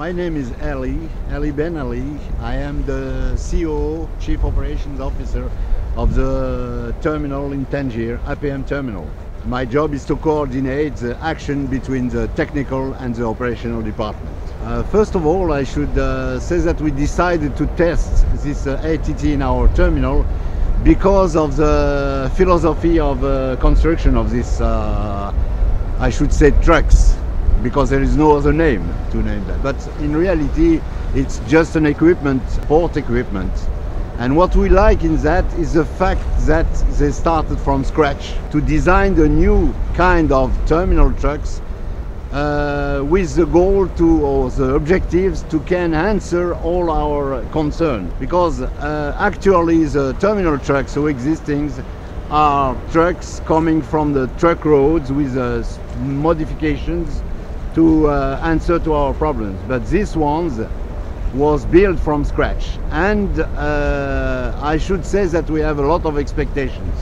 My name is Ali, Ali Ben Ali. I am the COO, Chief Operations Officer of the terminal in Tangier, APM Terminal. My job is to coordinate the action between the technical and the operational department. Uh, first of all, I should uh, say that we decided to test this uh, ATT in our terminal because of the philosophy of uh, construction of this, uh, I should say, trucks because there is no other name to name that. But in reality, it's just an equipment, port equipment. And what we like in that is the fact that they started from scratch to design a new kind of terminal trucks uh, with the goal to or the objectives to can answer all our concern because uh, actually the terminal trucks who existing are trucks coming from the truck roads with uh, modifications to uh, answer to our problems. But this one was built from scratch. And uh, I should say that we have a lot of expectations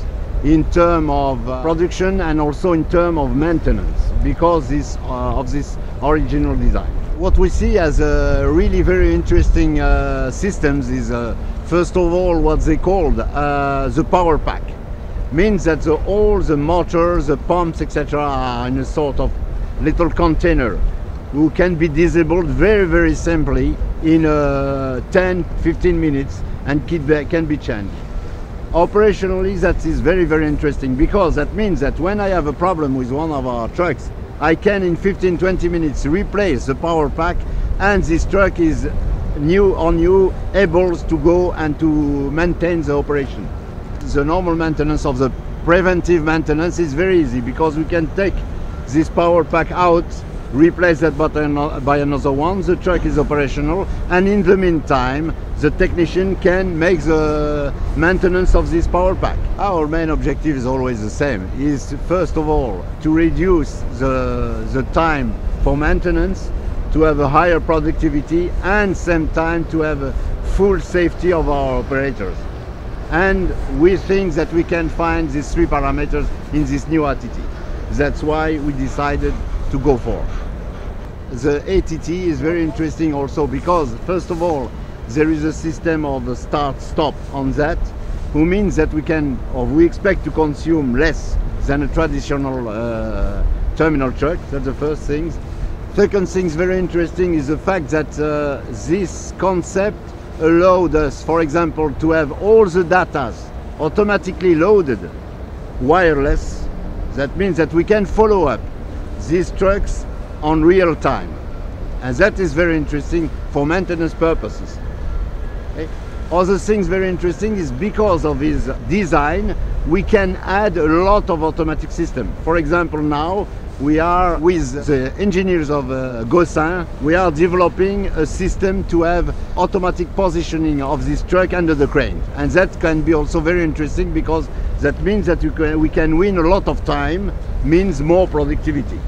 in terms of uh, production and also in terms of maintenance because this, uh, of this original design. What we see as a really very interesting uh, systems is uh, first of all what they called the power pack means that the, all the motors, the pumps, etc., are in a sort of little container who can be disabled very very simply in uh, 10 15 minutes and can be changed. Operationally that is very very interesting because that means that when I have a problem with one of our trucks I can in 15 20 minutes replace the power pack and this truck is new on new able to go and to maintain the operation. The normal maintenance of the preventive maintenance is very easy because we can take this power pack out replace that button uh, by another one. The truck is operational. And in the meantime the technician can make the maintenance of this power pack. Our main objective is always the same is first of all to reduce the the time for maintenance to have a higher productivity and same time to have a full safety of our operators. And we think that we can find these three parameters in this new attitude that's why we decided to go for. The ATT is very interesting also because, first of all, there is a system of the start-stop on that, who means that we can, or we expect to consume less than a traditional uh, terminal truck. That's the first thing. Second thing very interesting is the fact that uh, this concept allowed us, for example, to have all the data automatically loaded wireless that means that we can follow up these trucks on real time. And that is very interesting for maintenance purposes. Okay? Other things very interesting is because of his design, we can add a lot of automatic system. For example, now we are with the engineers of uh, Gaussin, we are developing a system to have automatic positioning of this truck under the crane. And that can be also very interesting because that means that can, we can win a lot of time, means more productivity.